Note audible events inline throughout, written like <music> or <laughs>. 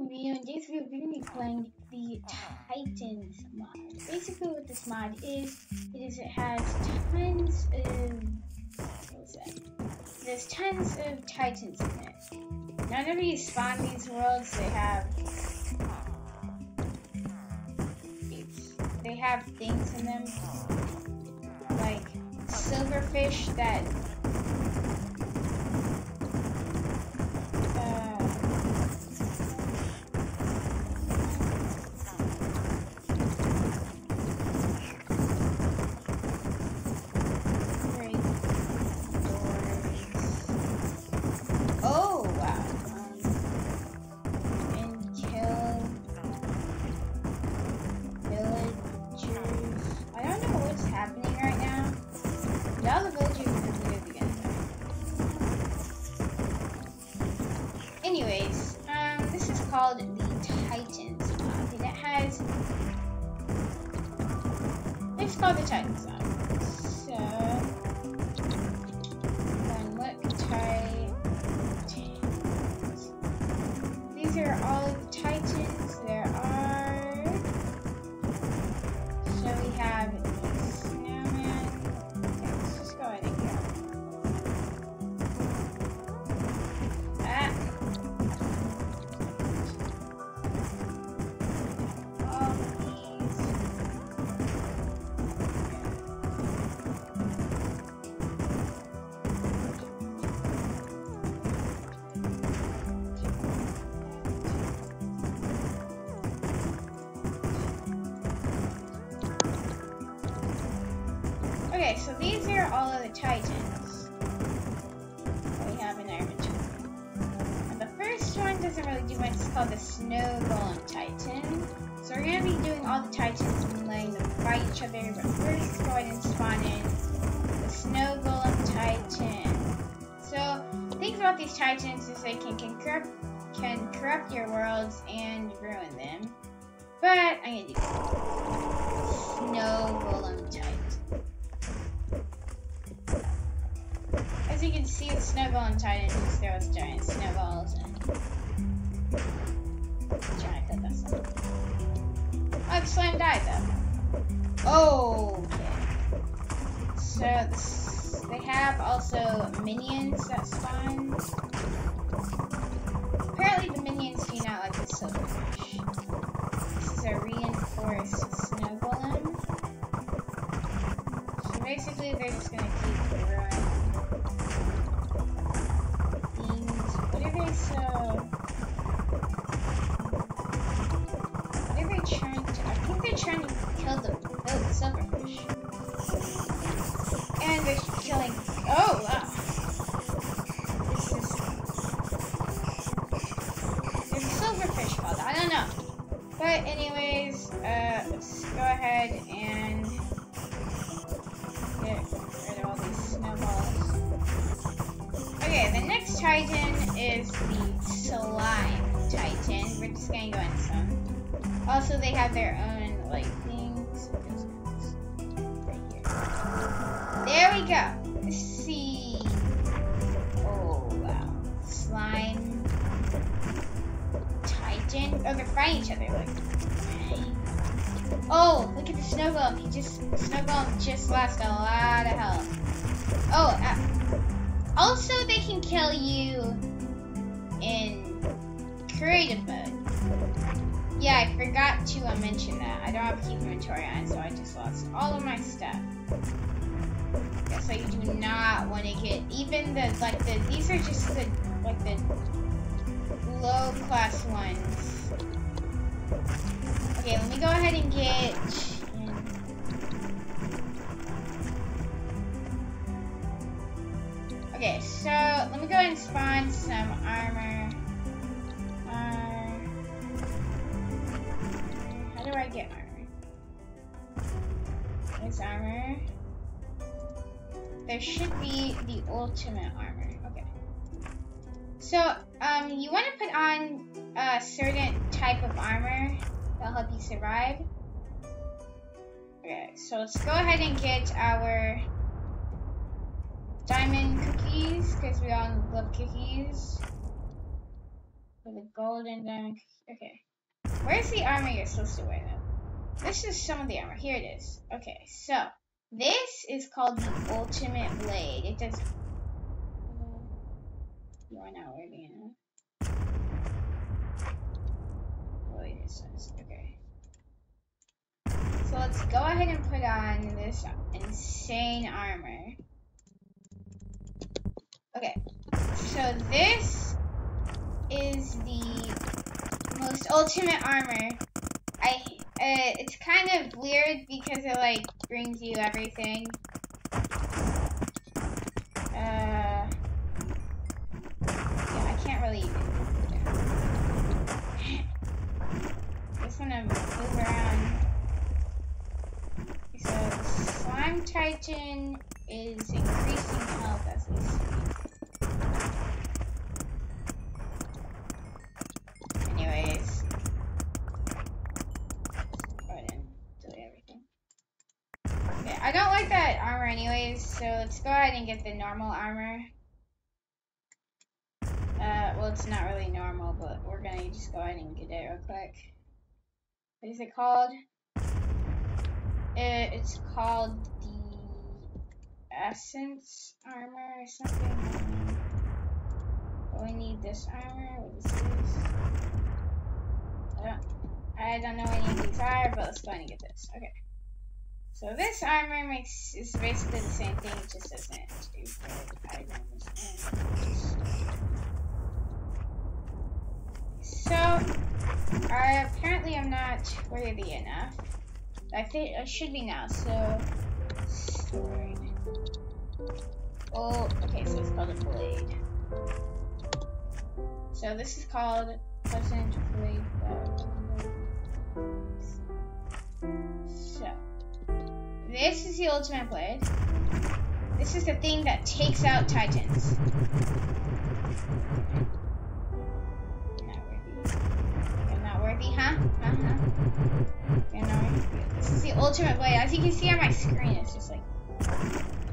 video. In today's video, we're going to be playing the Titans mod. Basically, what this mod is, it is it has tons of what's that? There's tons of Titans in it. Now, whenever you spawn these worlds, they have they have things in them like silverfish that these are all of the titans we have in our inventory. And the first one doesn't really do much. It's called the Snow Golem Titan. So we're going to be doing all the titans and letting them fight each other. But first, go ahead and spawn in the Snow Golem Titan. So, things about these titans is they can, can corrupt can corrupt your worlds and ruin them. But I'm gonna do Snow Golem Titan. As you can see, the snowball Titan just giant snowballs and trying to on. Oh, the slime died though. Oh, okay. So this, they have also minions that spawn. Apparently the minions do not like the silverfish. This is a reinforced snow golem. So basically they're just gonna just gonna go into some. Also, they have their own, like, things. Right here. There we go. Let's see. Oh, wow. Slime Titan. Oh, they're fighting each other. Oh, look at the snow golem. He just, snow golem just lost a lot of health. Oh, uh, also, they can kill you in creative mode. Yeah, I forgot to uh, mention that. I don't have keep inventory on, so I just lost all of my stuff. Yeah, so you do not want to get even the like the these are just the like the low class ones. Okay, let me go ahead and get should be the ultimate armor. Okay. So, um, you want to put on a certain type of armor that'll help you survive. Okay, so let's go ahead and get our diamond cookies, because we all love cookies. For the golden diamond. Okay. Where's the armor you're supposed to wear though? This is some of the armor. Here it is. Okay, so this is called the ultimate blade. It does. You are not worthy enough. Wait, it says oh, okay. So let's go ahead and put on this insane armor. Okay, so this is the most ultimate armor. I uh, it's kind of weird because it like brings you everything. Uh, yeah, I can't really. Just wanna move around. So slime titan is increasing health as we speak. Let's go ahead and get the normal armor. Uh, well, it's not really normal, but we're gonna just go ahead and get it real quick. What is it called? It, it's called the Essence armor or something. Oh, we need this armor. What is this? I don't, I don't know any of these are, but let's go ahead and get this. Okay. So this armor makes is basically the same thing, it just doesn't do good items So, I apparently I'm not worthy enough. I think I should be now, so stored. Oh, okay, so it's called a blade. So this is called Pleasant Blade. So this is the ultimate blade. This is the thing that takes out titans. Not worthy, You're not worthy, huh? Uh-huh. You know, this is the ultimate blade. As you can see on my screen, it's just like,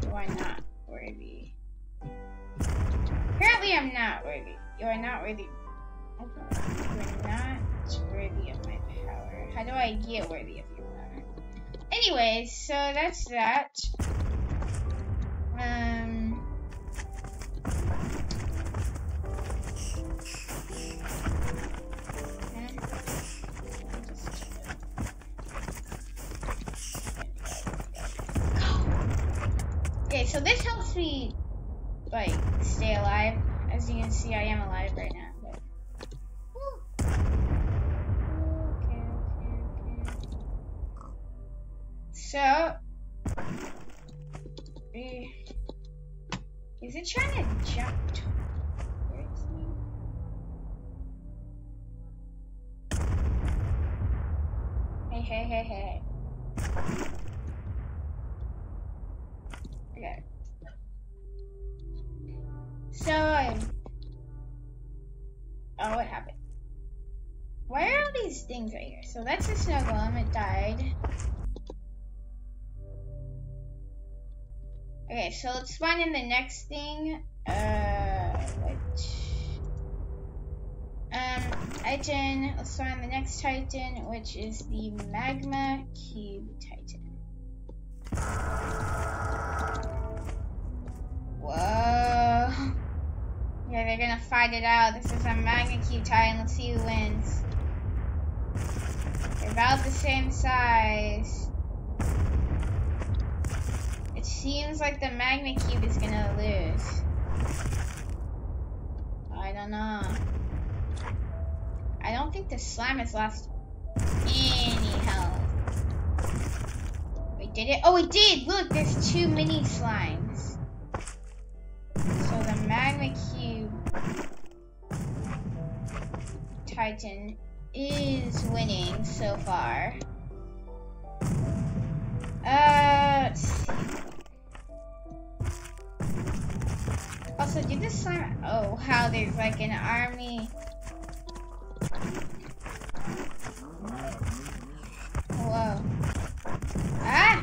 do I not worthy? Apparently I'm not worthy. You are not worthy. You are not worthy of my power. How do I get worthy of? Anyways, so that's that. Um... Okay, so this helps me, like, stay alive. As you can see, I am alive right now. Things right here? So that's a snow golem, it died. Okay, so let's find in the next thing, uh, which, um, Titan, let's find the next Titan, which is the Magma Cube Titan. Whoa. <laughs> Yeah, they're gonna fight it out. This is a Magma Cube Titan. Let's see who wins. About the same size. It seems like the Magma Cube is gonna lose. I don't know. I don't think the slime has lost any health. Wait, did it? Oh, it did! Look, there's two mini slimes. So the Magma Cube Titan is winning so far. Uh, Also, did this slime? Oh, how there's like an army. Whoa. Ah!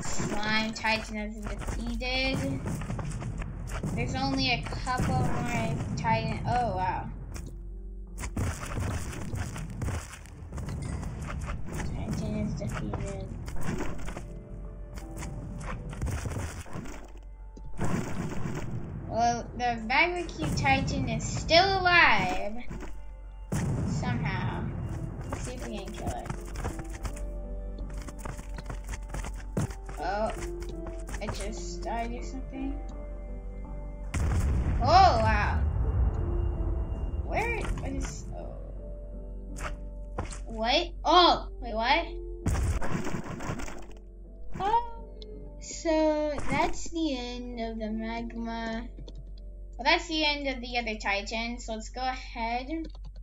Slime Titan has been defeated. There's only a couple more Titan. Oh, wow. Cube Titan is still alive. Somehow. Let's see if we can kill it. Oh. It just died or something. Oh, wow. Where? What is... Oh. What? Oh! Wait, what? Oh. So, that's the end of the magma. Well, that's the end of the other titan. So let's go ahead.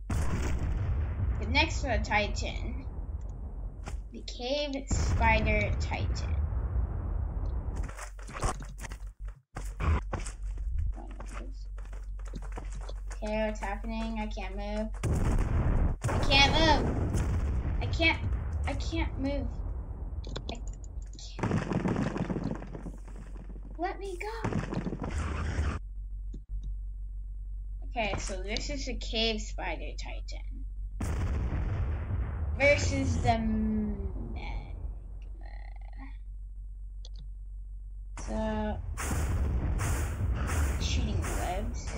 The next one, titan. The cave spider titan. Okay, what's happening? I can't move. I can't move. I can't. I can't move. I can't. Let me go. Okay, so this is a cave spider titan versus the magma. So shooting webs.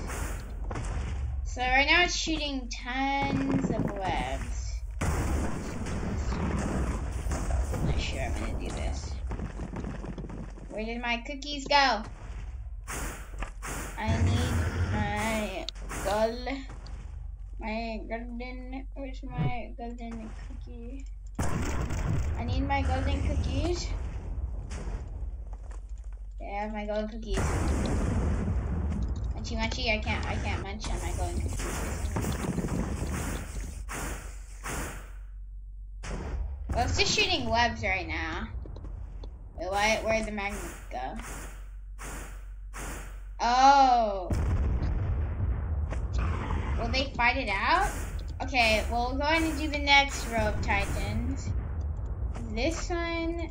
So right now it's shooting tons of webs. I'm not sure I'm gonna do this. Where did my cookies go? I need my. My golden, where's my golden cookie? I need my golden cookies. Yeah, my golden cookies. Munchy munchy, I can't, I can't munch on my golden cookies. Well, it's just shooting webs right now. Wait, why, where'd the magma go? Oh. Will they fight it out? Okay, well, we're going to do the next row of titans. This one,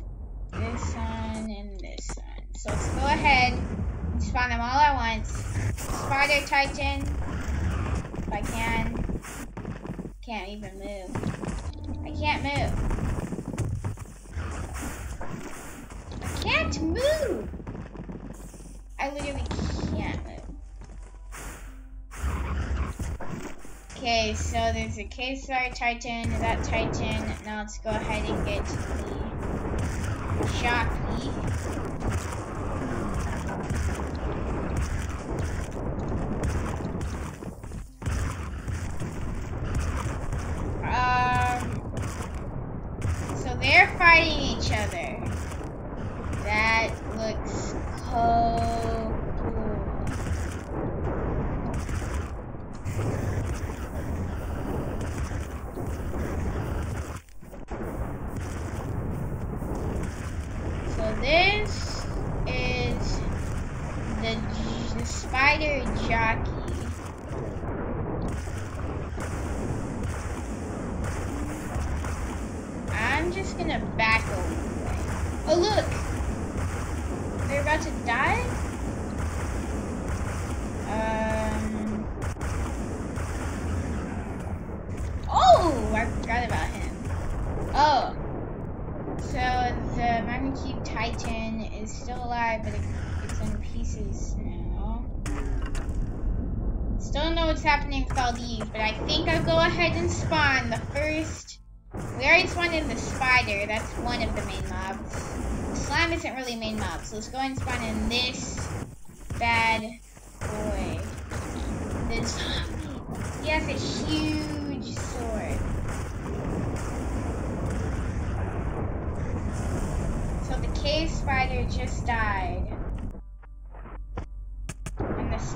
this one, and this one. So let's go ahead and spawn them all at once. Spider Titan, if I can. Can't even move. I can't move. I can't move! I literally Okay, so there's a spider titan, that titan. Now let's go ahead and get the Shocky. Um, so they're fighting each other. That looks cool. So this is the, the spider jockey. I'm just gonna back away. Oh look! They're about to die? Um. Oh! I forgot about him. Oh. So the Magma Cube Titan is still alive, but it, it's now. Still don't know what's happening with all these, but I think I'll go ahead and spawn the first. We already spawned in the spider. That's one of the main mobs. The Slime isn't really main mob, so let's go ahead and spawn in this bad boy. Zombie. <gasps> He has a huge sword. So the cave spider just died.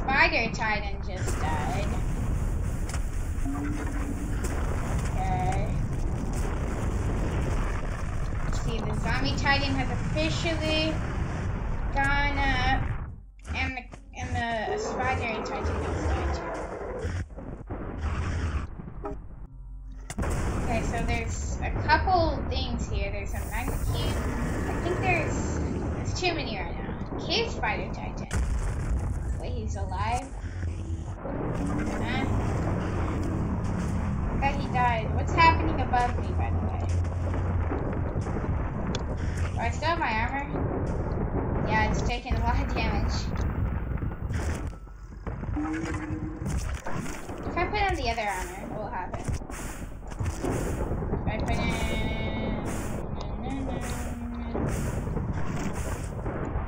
Spider titan just died. Okay. See, the zombie titan has officially gone up, and the and the spider titan has died too. Okay, so there's a couple things here. There's a magma cube. I think there's there's too many right now. Cave spider titan. Wait, he's alive? Huh? I thought he died. What's happening above me, by the way? Do I still have my armor? Yeah, it's taking a lot of damage. If I put on the other armor, what will happen? If I put in...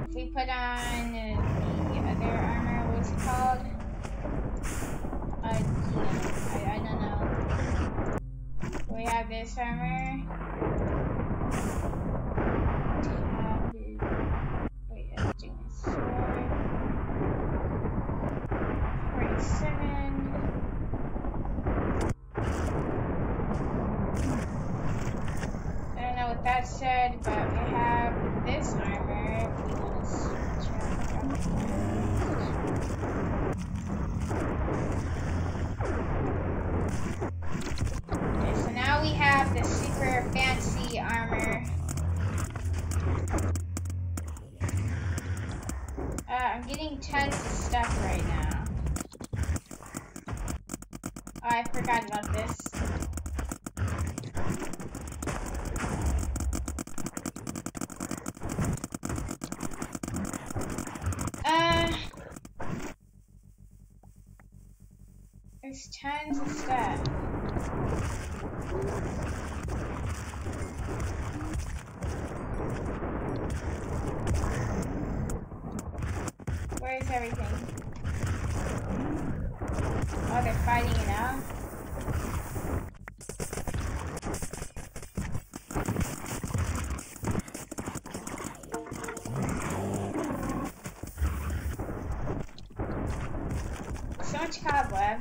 If we put on the other armor, what's it called? Uh, yeah, I, I don't know. We have this. Wait, I'm doing sword. 47. I don't know what that said, but we have this armor. If we want to switch around Okay, so now we have the super fancy armor. Uh, I'm getting tons of stuff right now. Oh, I forgot about this. Uh, there's tons of stuff. Where is everything? Oh, they're fighting it out? So much cobweb.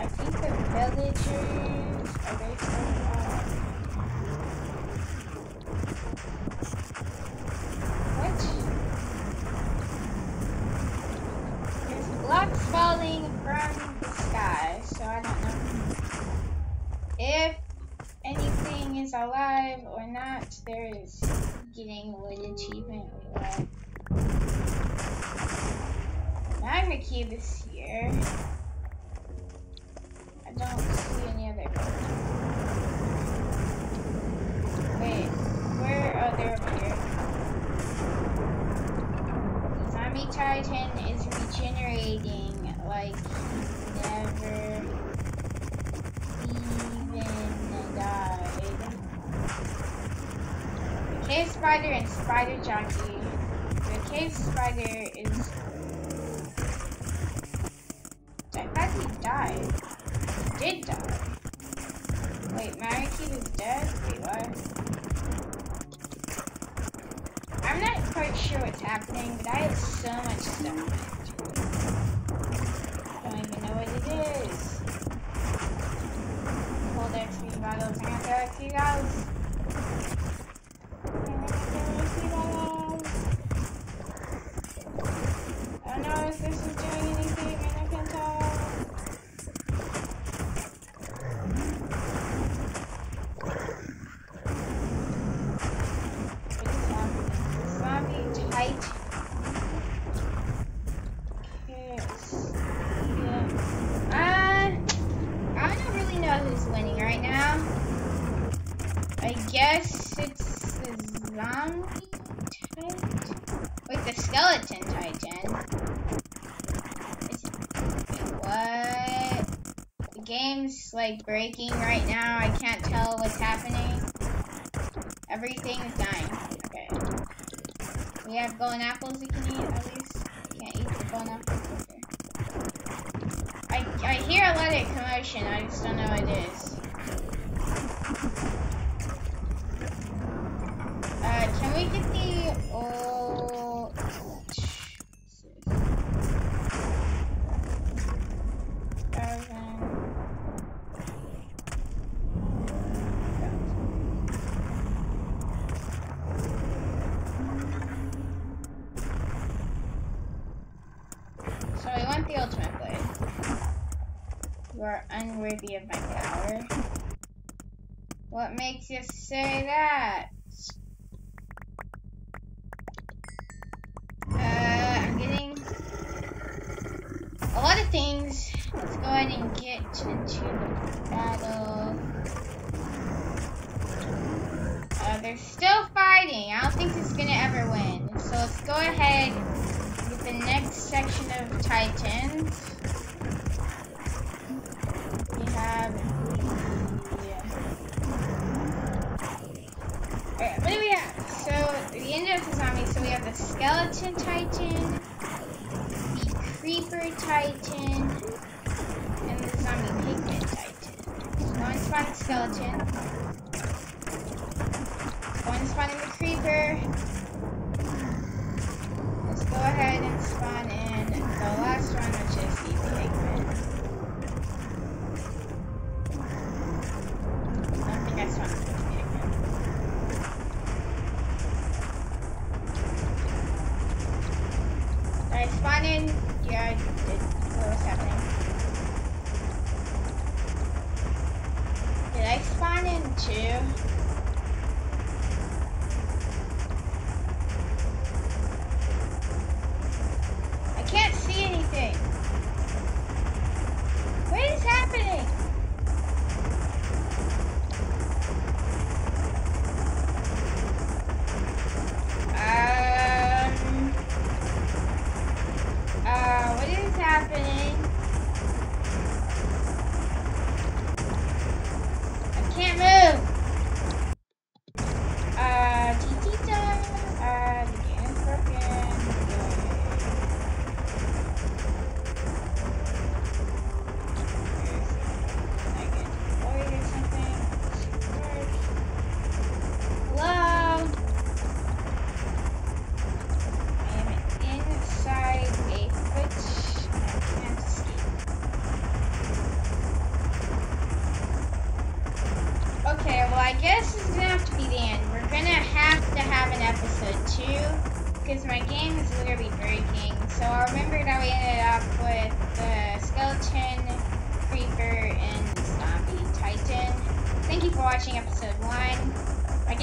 I think the villagers are they still alive? What? There's blocks falling from the sky, so I don't know if anything is alive or There is getting wood achievement. Wait, what? Magma cube is here. I don't see any other villagers. Wait, where? Oh, they're over here. Zombie Titan is regenerating like he never even died. The cave spider and spider jockey. The cave spider is. I thought he died. He did die. Wait, Marikey is dead? Wait, what? I'm not quite sure what's happening, but I have so much stuff. I don't even know what it is. Cold XP bottles, anti XP bottles. Game's like breaking right now. I can't tell what's happening. Everything's dying. Okay. We have golden apples we can eat at least. You can't eat the golden apples. Okay. I, I hear a lot of commotion. I just don't know what it is. Uh, can we get the old... Thousand. So I want the ultimate blade. You are unworthy of my power. What makes you say that? Uh, I'm getting a lot of things. Let's go ahead and get into the battle. Uh, they're still fighting. I don't think is gonna ever win. So let's go ahead the next section of Titans. We have. Alright, what do we have? So the end of the zombie, so we have the skeleton titan, the creeper titan, and the zombie pigman titan. One spawning skeleton. One spawning the creeper go ahead and spawn in the last one, which is the pigman. I don't think I spawned